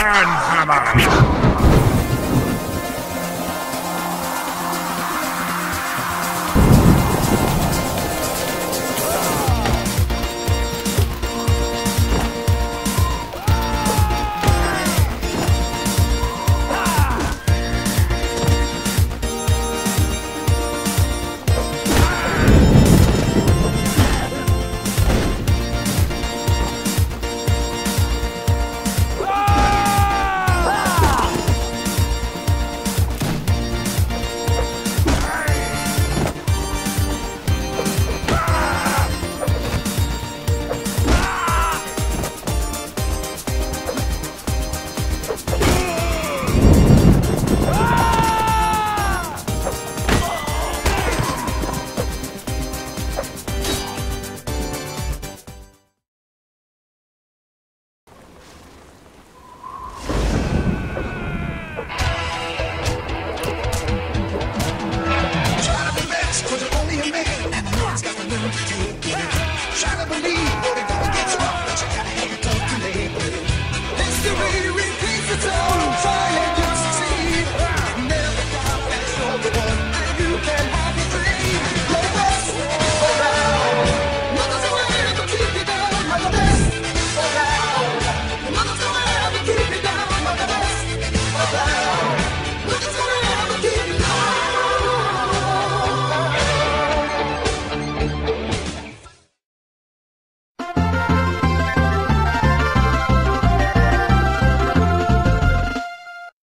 Banhammer!